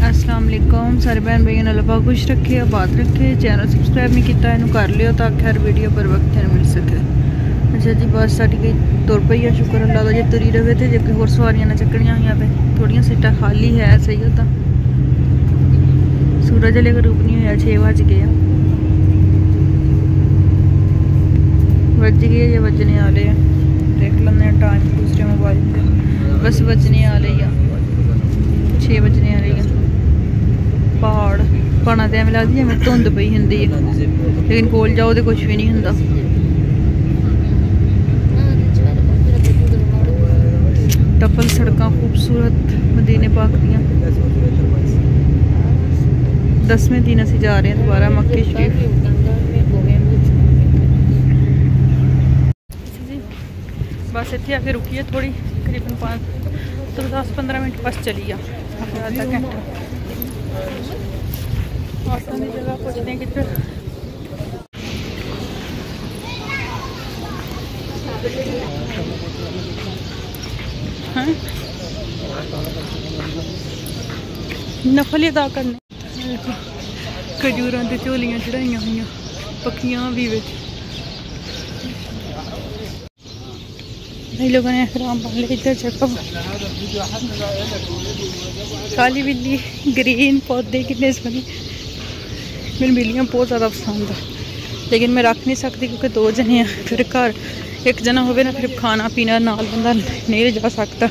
अस्सलाम वालेकुम सारे भैन भाइयों ने अल्लाह खुश रखे, आबाद रखे। चैनल सब्सक्राइब नहीं किया कर लियो ताकि हर वीडियो पर वक्त मिल सके। अच्छा जी, बस साड़ी गई तुर पई है शुक्र अल्लाह का जो तुरी रहे थे जो होर सवारियाँ ने चकनिया हुई तो। थोड़िया सीटा खाली है, सही होता सूरज का रूप नहीं होया, छे बज गए बज गए या बजने वाले देख लें टाइम दूसरे मोबाइल बस बजने वाले ही छे बजने वाले पहाड़ पहाड़ा तो एवं लगती जिमें धुंध पई होंगी लेकिन कोल जाओ तो कुछ भी नहीं होंगे टफल सड़क खूबसूरत मदीने पाक दियाँ। दसवें दिन असं जा रहे हैं दोबारा मक्के शरीफ। बस इतने आके रुकी थोड़ी तकरीबन पाँच तो दस, पंद्रह मिनट बस चली जा घंटा ऑटो की जगह किधर नफल अदा करने। खजूर के झोलियाँ चढ़ाई हुई पक्खियाँ भी बिच कई लोगों ने हराम पाले इधर चेकअप काली बिल्ली, ग्रीन पौधे, कितने सोने मेरी बिल्लियाँ बहुत ज़्यादा पसंद है। लेकिन मैं रख नहीं सकती क्योंकि दो जने हैं। फिर घर, एक जना हो ना, फिर खाना पीना नाल बंदा नहीं ले जा सकता।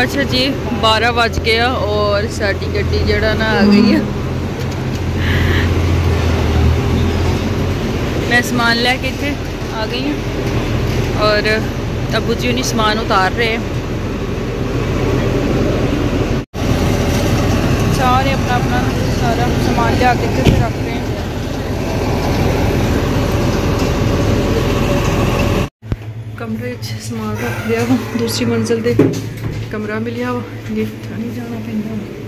अच्छा जी, बारह बज गया और साड़ी गड्डी जड़ा ना आ गई है। मैं समान लैके इतने आ गई हैं। और अबू जी उन्हें सामान उतार रहे हैं। सारे अपना अपना सारा सामान लिया के फिर रख रहे हैं। कमरे समान रख वा, दूसरी मंजिल से कमरा मिलिया वा। लिफ्ट नहीं जाना पैदा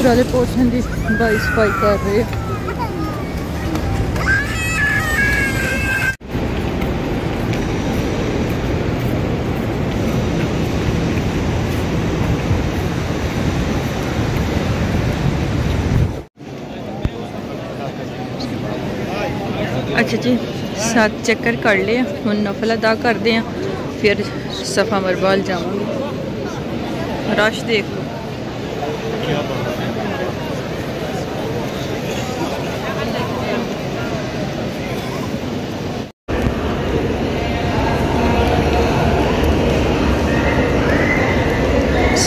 ਵਾਲੇ ਪੋਰਸ਼ਨ ਦੀ ਬਾਈ ਸਫਾਈ ਕਰ ਰਹੇ अच्छा जी सात चक्कर कर ले हम नफल अदा करते हैं फिर सफ़ा मरबाल जावा रश देख लो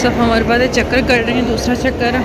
सफ़ा पास चक्कर कर रहे हैं दूसरा चक्कर।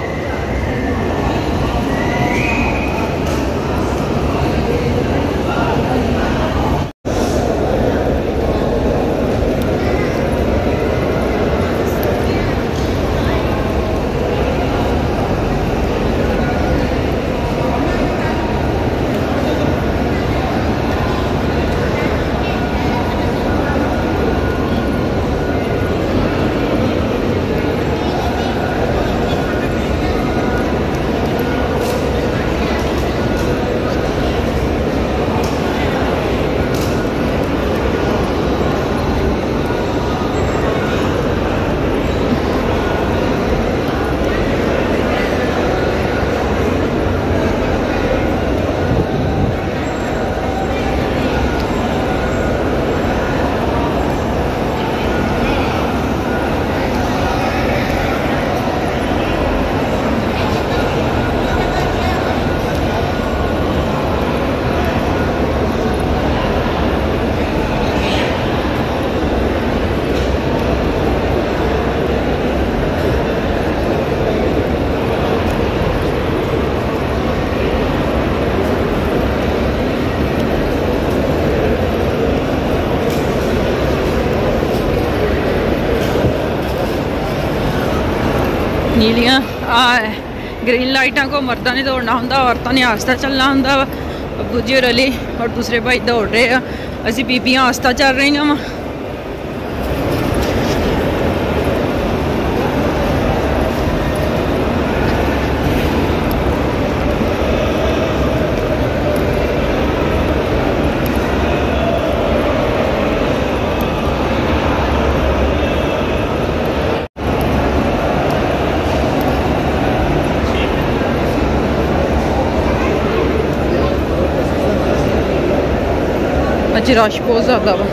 ਨੀਲੀਆਂ, ਆ ਗ੍ਰੀਨ ਲਾਈਟਾਂ ਕੋ ਮਰਦਾਂ ਨੇ ਦੌੜਨਾ ਹੁੰਦਾ, ਔਰਤਾਂ ਨੇ ਆਸਤਾ ਚੱਲਣਾ ਹੁੰਦਾ ਵਾ। ਅੱਬੂ ਜੀ ਔਰ ਔਰ ਦੂਸਰੇ ਭਾਈ ਦੌੜ ਰਹੇ ਆ। ਅਸੀਂ ਬੀਬੀਆਂ ਆਸਤਾ ਚੱਲ ਰਹੀਆਂ ਵਾ। tiraž pozadava.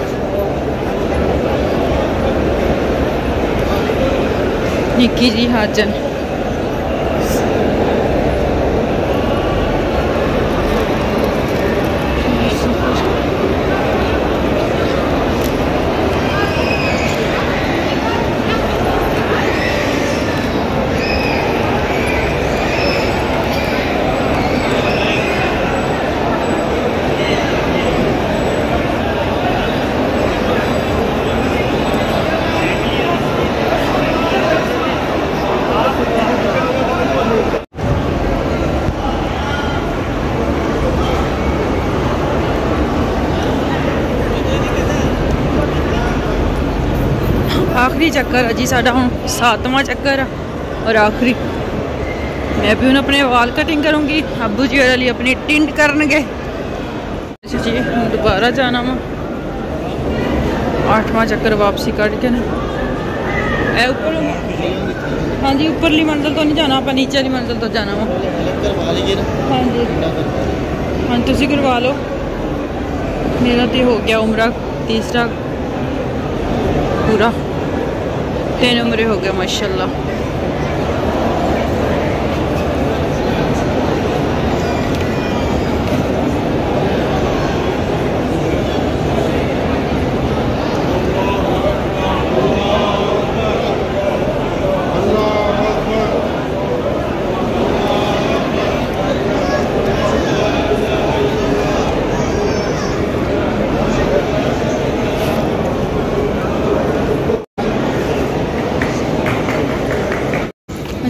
Nikiri hađan. ਆਖਰੀ ਚੱਕਰ ਹੈ ਜੀ ਸਾਡਾ ਹੁਣ ਸਾਤਵਾਂ ਚੱਕਰ ਆ ਔਰ ਆਖਰੀ ਮੈਂ ਵੀ ਹੁਣ ਆਪਣੇ ਵਾਲ ਕਟਿੰਗ ਕਰੂੰਗੀ ਅੱਬੂ ਜੀ ਵਾਲੇ ਲਈ ਆਪਣੀ ਟਿੰਟ ਕਰਨਗੇ ਅੱਛਾ ਜੀ ਹੁਣ ਦੁਬਾਰਾ ਜਾਣਾ ਵਾ ਆਠਵਾਂ ਚੱਕਰ ਵਾਪਸੀ ਕੱਢ ਕੇ ਨਾ ਇਹ ਉੱਪਰ ਹਾਂਜੀ ਉੱਪਰਲੀ ਮੰਜ਼ਲ ਤੋਂ ਨਹੀਂ ਜਾਣਾ ਆਪਾਂ ਨੀਚੇ ਵਾਲੀ ਮੰਜ਼ਲ ਤੋਂ ਜਾਣਾ ਵਾ ਕਰਵਾ ਲਈਏ ਨਾ ਹਾਂਜੀ ਹਾਂ ਤੁਸੀਂ ਕਰਵਾ ਲਓ ਮੇਰਾ ਤੇ इतने नंबरे हो गए माशाल्लाह।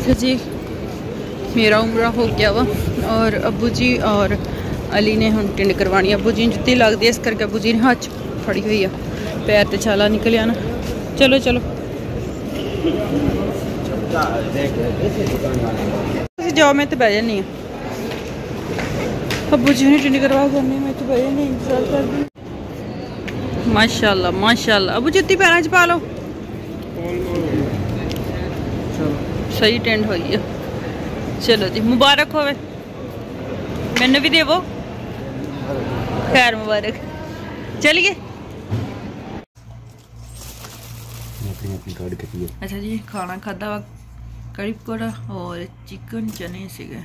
देखा जी, मेरा उम्र हो गया वा, और अबू जी और अली ने हम टिंड करवानी। अबू जी, जुत्ती लगती है, इस करके अबू जी ने हाथ फड़ी हुई है। पैर तो छाला निकल ना। चलो चलो। जाओ, मैं तो बह जानी हूँ अबू जी ने टिंड करवा जानी मैं तो बह जानी माशाला माशाला अबू जुत्ती पैर च पा लो। ਸਹੀ ਟੈਂਡ ਹੋਈ ਆ ਚਲੋ ਜੀ ਮੁਬਾਰਕ ਹੋਵੇ ਮੈਨੂੰ ਵੀ ਦੇਵੋ ਖੈਰ ਮੁਬਾਰਕ ਚਲਿਏ ਆਪਣੀ ਆਪਣੀ ਕਾਰਡ ਕੱਟੀਏ ਅੱਛਾ ਜੀ ਖਾਣਾ ਖਾਦਾ ਵਾ ਕੜੀ ਪਕੌੜਾ ਔਰ ਚਿਕਨ ਚਨੇ ਸੀਗੇ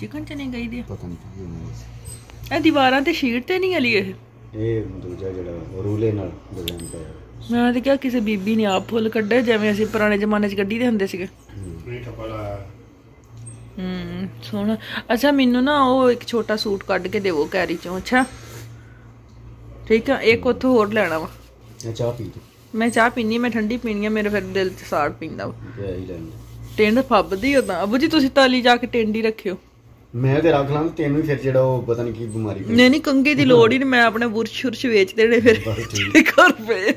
ਚਿਕਨ ਚਨੇ ਗਈ ਦੀ ਪਤਾ ਨਹੀਂ ਕੀ ਹੋਣਾ ਇਸ। ਇਹ ਦੀਵਾਰਾਂ ਤੇ ਸ਼ੀਟ ਤੇ ਨਹੀਂ ਗਲੀ ਇਹ ਇਹ ਦੂਜਾ ਜਿਹੜਾ ਰੂਲੇ ਨਾਲ ਡਿਜ਼ਾਈਨ ਪਿਆ ਮੈਂ ਤਾਂ ਕਿਹਾ ਕਿਸੇ ਬੀਬੀ ਨੇ ਆਪ ਫੁੱਲ ਕੱਢੇ ਜਿਵੇਂ ਅਸੀਂ ਪੁਰਾਣੇ ਜ਼ਮਾਨੇ 'ਚ ਕੱਢੀ ਦੇ ਹੁੰਦੇ ਸੀਗੇ। ਹੂੰ ਸੋਹਣਾ। ਅੱਛਾ ਮੈਨੂੰ ਨਾ ਉਹ ਇੱਕ ਛੋਟਾ ਸੂਟ ਕੱਢ ਕੇ ਦੇਵੋ ਕੈਰੀ ਚੋਂ ਅੱਛਾ? ਠੀਕ ਆ ਇੱਕ ਉੱਥੋਂ ਹੋਰ ਲੈਣਾ ਵਾ। ਇਹ ਚਾਹ ਪੀ ਤੂੰ ਮੈਂ ਚਾਹ ਪੀਣੀ ਮੈਂ ਠੰਡੀ ਪੀਣੀ ਆ ਮੇਰੇ ਫਿਰ ਦਿਲ 'ਚ ਸਾੜ ਪੀਂਦਾ ਵਾ। ਤੇ ਆਹੀ ਲੈਣੀ ਟਿੰਡ ਫੱਬਦੀ ਉਦਾਂ ਅਬੂ ਜੀ ਤੁਸੀਂ ਤਾਲੀ ਜਾ ਕੇ ਟਿੰਡ ਹੀ ਰੱਖਿਓ। ਮੈਂ ਤੇ ਰੱਖ ਲਾਂ ਤੈਨੂੰ ਹੀ ਫਿਰ ਜਿਹੜਾ ਉਹ ਪਤਾ ਨਹੀਂ ਕੀ ਬਿਮਾਰੀ ਪਈ ਨਹੀਂ ਨਹੀਂ ਕੰਗੇ ਦੀ ਲੋੜ ਹੀ ਨਹੀਂ ਮੈਂ ਆਪਣੇ ਬੁਰਸ਼ ਸ਼ੁਰਸ਼ ਵੇਚ ਦੇਣੇ ਫਿਰ। ਘਰ ਪਏ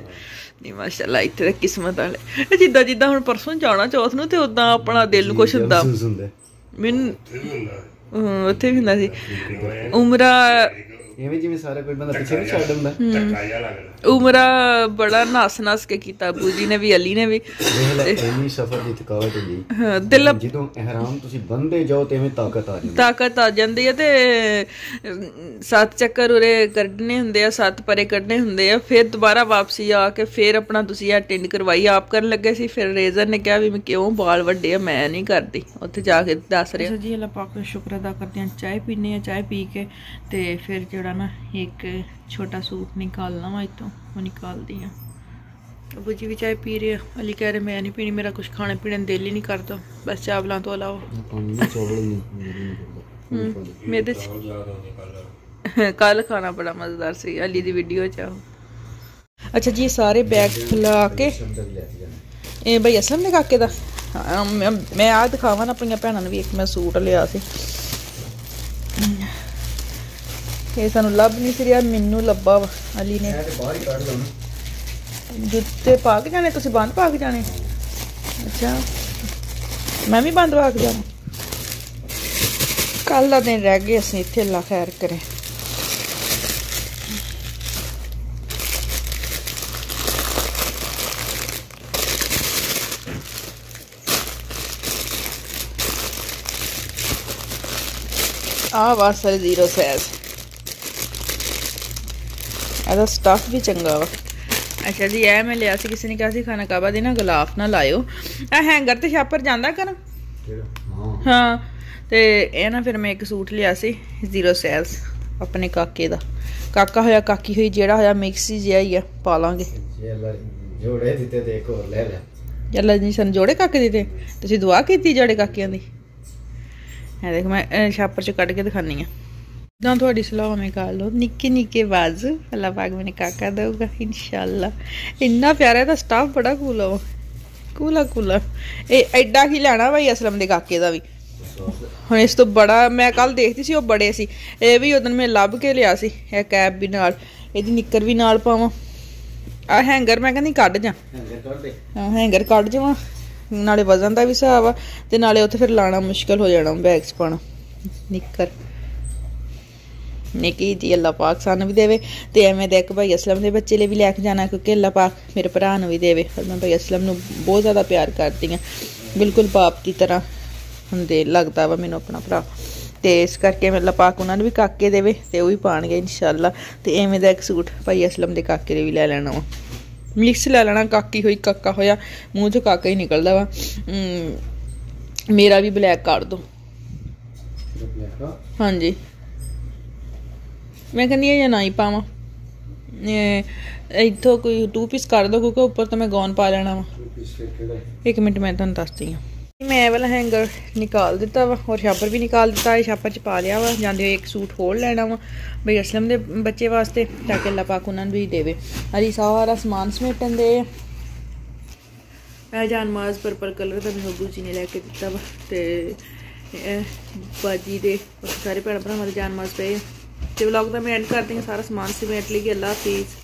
ਨਹੀਂ ਮਾਸ਼ਾਅੱਲਾ ਇੱਥੇ ਤਾਂ ਕਿਸਮਤ ਵਾਲੇ। ਜਿੱਦਾਂ ਜਿੱਦਾਂ ਹੁਣ ਪਰਸੋਂ ਜਾਣਾ ਚੌਥ ਨੂੰ ਤੇ ਉਦਾਂ ਆਪਣਾ ਦਿਲ ਨੂੰ ਕੁਛ ਹੁੰਦਾ। ਮੈਨੂੰ ਉੱਥੇ ਵੀ ਹੁੰਦਾ। ਸੀ। ਉਮਰਾ ਐਵੇਂ ਜਿਵੇਂ ਸਾਰਾ ਕੋਈ ਬੰਦਾ ਪਿੱਛੇ ਨਹੀਂ ਛੱਡ ਹੁੰਦਾ। ਉਮਰਾ ਬੜਾ ਨਸ ਨਸ ਕੇ ਕੀਤਾ ਅਬੂ ਜੀ ਨੇ ਵੀ ਅਲੀ ਨੇ ਵੀ। ਇੰਨੀ ਸਫਰ ਦੀ ਥਕਾਵਟ ਹੁੰਦੀ। ਹਾਂ, ਦਿਲ ਜਦੋਂ ਇਹਿਰਾਮ ਤੁਸੀਂ ਬੰਦੇ ਜਾਓ ਤੇ ਐਵੇਂ ਤਾਕਤ ਆ ਜਾਂਦੀ। ਤਾਕਤ ਆ ਜਾਂਦੀ ਹੈ ਤੇ ਸੱਤ ਚੱਕਰ ਉਰੇ ਕੱਢਣੇ ਹੁੰਦੇ ਆ ਸੱਤ ਪਰੇ ਕੱਢਣੇ ਹੁੰਦੇ ਆ ਫਿਰ ਦੁਬਾਰਾ ਵਾਪਸੀ ਆ ਕੇ ਫਿਰ ਆਪਣਾ ਤੁਸੀਂ ਆ ਟਿੰਡ ਕਰਵਾਈ ਆਪ ਕਰਨ ਲੱਗੇ ਸੀ ਫਿਰ ਰੇਜ਼ਰ ਨੇ ਕਿਹਾ ਵੀ ਮੈਂ ਕਿਉਂ ਵਾਲ ਵੱਡੇ ਆ ਮੈਂ ਨਹੀਂ ਕਰਦੀ। ਉੱਥੇ ਜਾ ਕੇ ਦੱਸ ਰਿਹਾ। ਜੀ ਅੱਲਾਹ ਪਾਕ ਦਾ ਸ਼ੁਕਰ ਅਦਾ ਕਰਦੇ ਆ ਚਾਹ ਪੀਨੇ ਆ ਚਾਹ ਪੀ ਕੇ ਤੇ ਫਿਰ थोड़ा ना एक छोटा सूट निकालना वहाँ तो वो निकालती हैं अबू जी भी चाय पी रहे हैं अली कह रहे मैं नहीं पीनी मेरा कुछ खाने पीने दिल ही नहीं करता बस चावलों तो अलावा मेरे कल खाना बड़ा मज़ेदार सी अली की वीडियो चाहो ਅੱਛਾ ਜੀ ਸਾਰੇ ਬੈਗ ਖੁਲਾ ਕੇ ਇਹ ਬਈ ਅਸਲਮ ਨੇ ਕਾਕੇ ਦਾ ਮੈਂ ਆ ਦਿਖਾਵਾਂ ਨਾ ਆਪਣੀਆਂ ਭੈਣਾਂ ਨੂੰ ਵੀ ਇੱਕ ਮੈਂ ਸੂਟ ਲਿਆ ਸੀ ਇਹ ਸਾਨੂੰ ਲੱਭ ਨਹੀਂ ਸੀ ਰਿਹਾ ਮੈਨੂੰ ਲੱਭਾ ਅਲੀ ਨੇ। ਜੁੱਤੇ ਪਾ ਕੇ ਜਾਣੇ ਤੁਸੀਂ ਬੰਦ ਪਾ ਕੇ ਜਾਣੇ? ਅੱਛਾ। ਮੈਂ ਵੀ ਬੰਦ ਪਾ ਕੇ ਜਾਣਾ ਕੱਲ ਦਾ ਦਿਨ ਰਹਿ ਗਿਆ ਅਸੀਂ ਇੱਥੇ ਅੱਲਾ ਖੈਰ ਕਰੇ। ਆ ਵਾਸਰ ਜ਼ੀਰੋ ਸਾਈਜ਼ ਇਹਦਾ ਸਟਫ ਵੀ ਚੰਗਾ ਵਾ। ਅੱਛਾ ਜੀ ਇਹ ਮੈਂ ਲਿਆ ਸੀ ਕਿਸੇ ਨੇ ਕਿਹਾ ਸੀ ਖਾਣਾ ਕਾਬਾ ਦੇ ਨਾ ਗਲਾਫ ਨਾ ਲਾਇਓ। ਇਹ ਹੈਂਗਰ ਤੇ ਛਾਪਰ ਜਾਂਦਾ ਕਰ ਹਾਂ। ਹਾਂ ਤੇ ਇਹ ਨਾ ਫਿਰ ਮੈਂ ਇੱਕ ਸੂਟ ਲਿਆ ਸੀ ਜ਼ੀਰੋ ਸਾਈਜ਼ ਆਪਣੇ ਕਾਕੇ ਦਾ। ਕਾਕਾ ਹੋਇਆ ਕਾਕੀ ਹੋਈ ਜਿਹੜਾ ਹੋਇਆ ਮਿਕਸ ਜਿਹਾ ਹੀ ਆ ਪਾ ਲਾਂਗੇ। ਜੋੜੇ ਦਿੱਤੇ ਤੇ ਇੱਕ ਹੋਰ ਲੈ ਲੈ। ਅੱਲਾ ਜੀ ਸਾਨੂੰ ਜੋੜੇ ਕਾਕੇ ਦਿੱਤੇ। ਤੁਸੀਂ ਦੁਆ ਕੀਤੀ ਜੋੜੇ ਕਾਕਿਆਂ ਦੀ? ਇਹ ਦੇਖ ਮੈਂ ਛਾਪਰ ਚ ਕੱਢ ਕੇ ਦਿਖਾਨੀ ਆ ਤਾਂ ਤੁਹਾਡੀ ਸਲਾਹ ਮੈਂ ਕਰ ਲਓ ਨਿੱਕੇ ਨਿੱਕੇ ਬਾਜ਼ ਅੱਲਾ ਪਾਕ ਮੈਨੂੰ ਕਾਕਾ ਦਊਗਾ ਇਨਸ਼ਾਅੱਲਾ। ਇੰਨਾ ਪਿਆਰਾ ਇਹਦਾ ਸਟਾਫ ਬੜਾ ਕੂਲ ਆ ਕੂਲਾ ਕੂਲਾ ਇਹ ਐਡਾ ਕੀ ਲੈਣਾ ਭਾਈ ਅਸਲਮ ਦੇ ਕਾਕੇ ਦਾ ਵੀ? ਹੁਣ ਇਸ ਤੋਂ ਬੜਾ ਮੈਂ ਕੱਲ ਦੇਖਦੀ ਸੀ ਉਹ ਬੜੇ ਸੀ। ਇਹ ਵੀ ਉਦੋਂ ਮੈਂ ਲੱਭ ਕੇ ਲਿਆ ਸੀ ਇਹ ਕੈਪ ਵੀ ਨਾਲ। ਇਹਦੀ ਨਿੱਕਰ ਵੀ ਨਾਲ ਪਾਵਾਂ। ਆ ਹੈਂਗਰ ਮੈਂ ਕਹਿੰਦੀ ਕੱਢ ਜਾ। ਹੈਂਗਰ ਕੱਢ ਦੇ। ਹਾਂ ਹੈਂਗਰ ਕੱਢ ਜਾਵਾਂ। ਨਾਲੇ ਵਜ਼ਨ ਦਾ ਵੀ ਹਿਸਾਬ ਆ ਤੇ ਨਾਲੇ ਉੱਥੇ ਫਿਰ ਲਾਣਾ ਮੁਸ਼ਕਲ ਹੋ ਜਾਣਾ ਬੈਗ 'ਚ ਪਾਣਾ ਨਿੱਕਰ। ਨਿੱਕੀ ਜੀ ਅੱਲਾ ਪਾਕ ਸਾਨੂੰ ਵੀ ਦੇਵੇ ਤੇ ਐਵੇਂ ਦੇ ਇੱਕ ਭਾਈ ਅਸਲਮ ਦੇ ਬੱਚੇ ਲਈ ਵੀ ਲੈ ਕੇ ਜਾਣਾ ਕਿਉਂਕਿ ਅੱਲਾ ਪਾਕ ਮੇਰੇ ਭਰਾ ਨੂੰ ਵੀ ਦੇਵੇ। ਔਰ ਮੈਂ ਭਾਈ ਅਸਲਮ ਨੂੰ ਬਹੁਤ ਜ਼ਿਆਦਾ ਪਿਆਰ ਕਰਦੀ ਆ ਬਿਲਕੁਲ ਬਾਪ ਦੀ ਤਰ੍ਹਾਂ ਹੁੰਦੇ ਲੱਗਦਾ ਵਾ ਮੈਨੂੰ ਆਪਣਾ ਭਰਾ। ਤੇ ਇਸ ਕਰਕੇ ਮੈਂ ਅੱਲਾ ਪਾਕ ਉਹਨਾਂ ਨੂੰ ਵੀ ਕਾਕੇ ਦੇਵੇ ਤੇ ਉਹ ਵੀ ਪਾਣਗੇ ਇਨਸ਼ਾਅੱਲਾ। ਤੇ ਐਵੇਂ ਦਾ ਇੱਕ ਸੂਟ ਭਾਈ ਅਸਲਮ ਦੇ ਕਾਕੇ ਲਈ ਵੀ ਲੈ ਲੈਣਾ ਵਾ। ਮਿਕਸ ਲੈ ਲੈਣਾ ਕਾਕੀ ਹੋਈ ਕਾਕਾ ਹੋਇਆ ਮੂੰਹ ਚੋਂ ਕਾਕਾ ਹੀ ਨਿਕਲਦਾ ਵਾ। ਮੇਰਾ ਵੀ ਬਲੈਕ ਕਰ ਦੋ। ਹਾਂਜੀ। ਮੈਂ ਕਹਿੰਦੀ ਇਹ ਜਾਂ ਨਾ ਹੀ ਪਾਵਾਂ ਇਹ ਇੱਥੋਂ ਕੋਈ ਟੂ ਪੀਸ ਕਰ ਦੋ ਕਿਉਂਕਿ ਉੱਪਰ ਤਾਂ ਮੈਂ ਗੌਨ ਪਾ ਲੈਣਾ ਵਾ ਪੀਸ ਫਿਰ ਕਿਹੜਾ ਇੱਕ ਮਿੰਟ ਮੈਂ ਤੁਹਾਨੂੰ ਦੱਸਦੀ ਹਾਂ ਮੈਂ ਇਹ ਵਾਲਾ ਹੈਂਗਰ ਨਿਕਾਲ ਦਿੱਤਾ ਵਾ ਔਰ ਛਾਪਰ ਵੀ ਨਿਕਾਲ ਦਿੱਤਾ ਇਹ ਛਾਪਰ ਚ ਪਾ ਲਿਆ ਵਾ ਜਾਂਦੇ ਹੋਏ ਇੱਕ ਸੂਟ ਹੋਰ ਲੈਣਾ ਵਾ ਬਈ ਅਸਲਮ ਦੇ ਬੱਚੇ ਵਾਸਤੇ ਤਾਂ ਕਿ ਅੱਲਾ ਪਾਕ ਉਹਨਾਂ ਨੂੰ ਵੀ ਦੇਵੇ ਅਰੀ ਸਾਰਾ ਸਮਾਨ ਸਮੇਟਣ ਦੇ ਆ ਇਹ ਜਾਨਮਾਜ਼ ਪਰਪਲ ਕਲਰ ਦਾ ਮੈਨੂੰ ਅੱਬੂ ਜੀ ਨੇ ਲੈ ਕੇ ਦਿੱਤਾ ਵਾ ਤੇ ਇਹ ਬਾਜੀ ਦੇ ਸਾਰੇ ਭੈਣ ਭਰਾਵਾਂ ਦੇ ਜਾਨਮਾਜ਼ ਪਏ तो ब्लॉग का मैं एंड कर दी सारा समान सीमेंट लेके अल्लाह हाफिज़